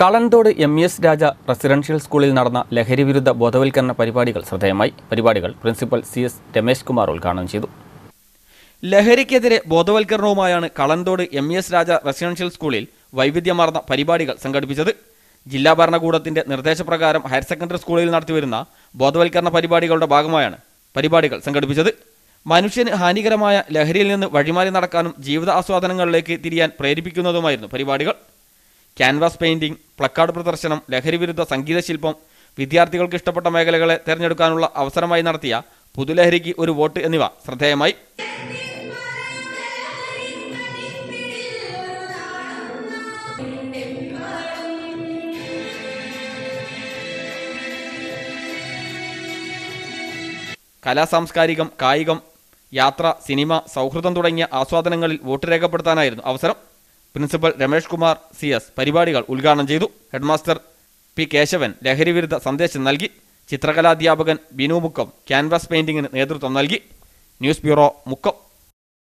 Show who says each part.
Speaker 1: Kalanthode M S Raja residential സ്കൂളിൽ നടന്ന ലഹരിവിരുദ്ധ ബോധവൽക്കരണ പരിപാടികൾ ശ്രദ്ധേയമായി. പരിപാടികൾ principal C S Ramesh Kumar ഉദ്ഘാടനം ചെയ്തു. ലഹരിക്കെതിരെ ബോധവൽക്കരണവുമായാണ് Kalanthode M S Raja residential സ്കൂളിൽ വൈവിധ്യമാർന്ന പരിപാടികൾ സംഘടിപ്പിച്ചത്. ജില്ലാ ഭരണകൂടത്തിന്റെ നിർദ്ദേശപ്രകാരം ഹയർ സെക്കൻഡറി സ്കൂളിൽ നടത്തിവരുന്ന ബോധവൽക്കരണ പരിപാടികളുടെ ഭാഗമായാണ് പരിപാടികൾ സംഘടിപ്പിച്ചത്. മനുഷ്യന് ഹാനികരമായ ലഹരിയിൽ നിന്ന് വഴിമാറി നടക്കാനും ജീവിത ആസ്വാദനങ്ങളിലേക്ക് തിരിയാൻ പ്രേരിപ്പിക്കുന്നതുമായിരുന്നു പരിപാടികൾ. ക്യാൻവാസ് പെയിന്റിംഗ് പ്ലക്കാർഡ് പ്രദർശനം ലഹരിവിരുദ്ധ സംഗീതശില്പം വിദ്യാർത്ഥികൾക്ക് ഇഷ്ടപ്പെട്ട മേഖലകളെ തിരഞ്ഞെടുക്കാനുള്ള അവസരമായി നടത്തിയ പുതുലഹരിക്ക് ഒരു വോട്ട് എന്നിവ ശ്രദ്ധേയമായി. കലാ സാംസ്കാരികം കായികം യാത്ര സിനിമ സൗഹൃദം തുടങ്ങിയ ആസ്വാദനങ്ങളിൽ വോട്ട് രേഖപ്പെടുത്താനായിരുന്നു അവസരം. Principal Ramesh Kumar C S പരിപാടികൾ ഉദ്ഘാടനം ചെയ്തു. ഹെഡ്മാസ്റ്റർ പി കേശവൻ ലഹരിവിരുദ്ധ സന്ദേശം നൽകി. ചിത്രകലാധ്യാപകൻ ബിനു മുക്കം ക്യാൻവാസ് പെയിന്റിങ്ങിന് നേതൃത്വം നൽകി. News bureau Mukkam.